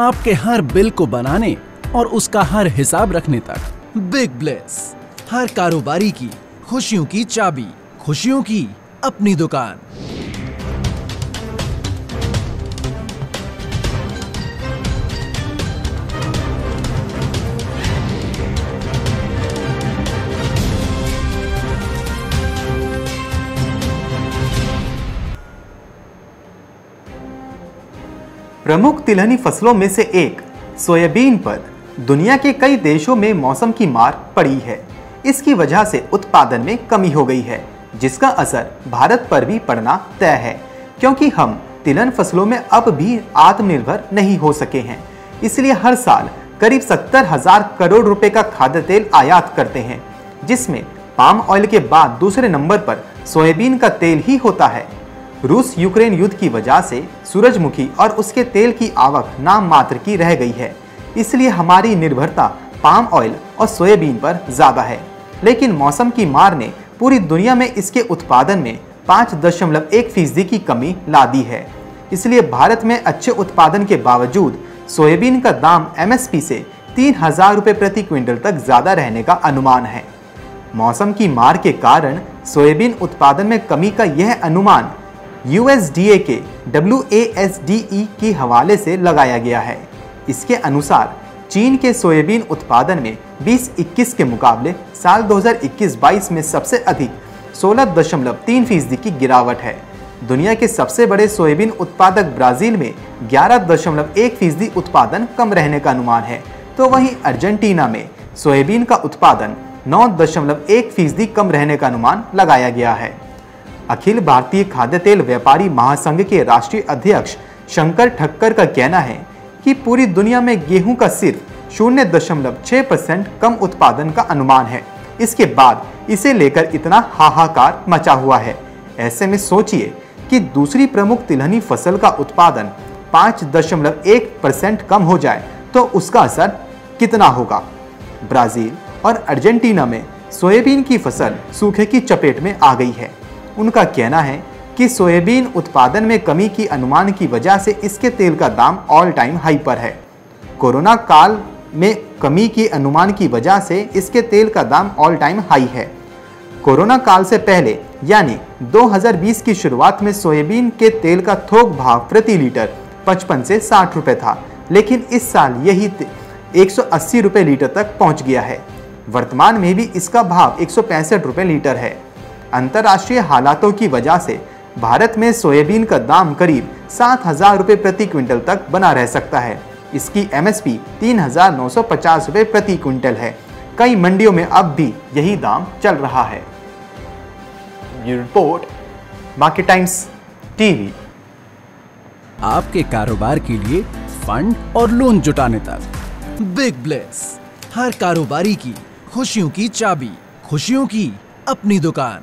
आपके हर बिल को बनाने और उसका हर हिसाब रखने तक। बिग ब्लेस हर कारोबारी की, खुशियों की चाबी, खुशियों की अपनी दुकान। प्रमुख तिलहनी फ़सलों में से एक, सोयाबीन पर। दुनिया के कई देशों में मौसम की मार पड़ी है। इसकी वजह से उत्पादन में कमी हो गई है, जिसका असर भारत पर भी पड़ना तय है, क्योंकि हम तिलहन फ़सलों में अब भी आत्मनिर्भर नहीं हो सके हैं। इसलिए हर साल करीब सत्तर हज़ार करोड़ रुपए का खाद्य तेल आयात करते हैं, जिसमें पाम ऑयल के बाद दूसरे नंबर पर सोयाबीन का तेल ही होता है। रूस यूक्रेन युद्ध की वजह से सूरजमुखी और उसके तेल की आवक नाम मात्र की रह गई है। इसलिए हमारी निर्भरता पाम ऑयल और सोयाबीन पर ज़्यादा है। लेकिन मौसम की मार ने पूरी दुनिया में इसके उत्पादन में पाँच दशमलव एक फ़ीसदी की कमी ला दी है। इसलिए भारत में अच्छे उत्पादन के बावजूद सोयाबीन का दाम एमएसपी से तीन हज़ार रुपये प्रति क्विंटल तक ज़्यादा रहने का अनुमान है। मौसम की मार के कारण सोयाबीन उत्पादन में कमी का यह अनुमान यूएसडीए के डब्ल्यू के हवाले से लगाया गया है। इसके अनुसार, चीन के सोयाबीन उत्पादन में 2021 के मुकाबले साल 2021-22 में सबसे अधिक 16.3 फ़ीसदी की गिरावट है। दुनिया के सबसे बड़े सोयाबीन उत्पादक ब्राज़ील में 11.1 फ़ीसदी उत्पादन कम रहने का अनुमान है। तो वहीं अर्जेंटीना में सोयाबीन का उत्पादन 9.1 फ़ीसदी कम रहने का अनुमान लगाया गया है। अखिल भारतीय खाद्य तेल व्यापारी महासंघ के राष्ट्रीय अध्यक्ष शंकर ठक्कर का कहना है कि पूरी दुनिया में गेहूँ का सिर्फ़ शून्य दशमलव छह परसेंट कम उत्पादन का अनुमान है। इसके बाद इसे लेकर इतना हाहाकार मचा हुआ है। ऐसे में सोचिए कि दूसरी प्रमुख तिलहनी फ़सल का उत्पादन पाँच दशमलव एक परसेंट कम हो जाए तो उसका असर कितना होगा? ब्राज़ील और अर्जेंटीना में सोयाबीन की फ़सल सूखे की चपेट में आ गई है। उनका कहना है कि सोयाबीन उत्पादन में कमी की अनुमान की वजह से इसके तेल का दाम ऑल टाइम हाई पर है। कोरोना काल में कमी की अनुमान की वजह से इसके तेल का दाम ऑल टाइम हाई है। कोरोना काल से पहले, यानी 2020 की शुरुआत में सोयाबीन के तेल का थोक भाव प्रति लीटर 55 से 60 रुपए था, लेकिन इस साल यही एक सौ लीटर तक पहुँच गया है। वर्तमान में भी इसका भाव एक रुपए लीटर है। अंतर्राष्ट्रीय हालातों की वजह से भारत में सोयाबीन का दाम करीब सात हज़ार रुपये प्रति क्विंटल तक बना रह सकता है। इसकी एम एस पी तीन हज़ार नौ सौ पचास रुपये प्रति क्विंटल है। कई मंडियों में अब भी यही दाम चल रहा है। Report, market times, TV. आपके कारोबार के लिए फंड और लोन जुटाने तक। बिग ब्लेस, हर कारोबारी की खुशियों की चाबी, खुशियों की अपनी दुकान।